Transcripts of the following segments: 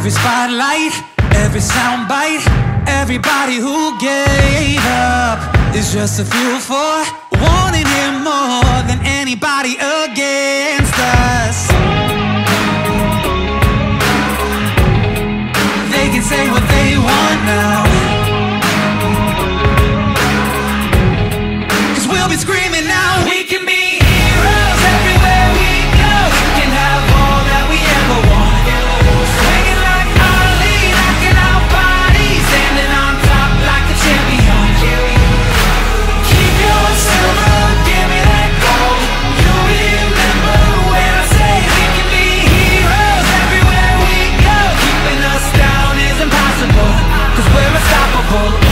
Every spotlight, every soundbite Everybody who gave up Is just a fuel for whole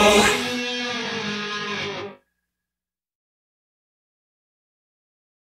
뭐.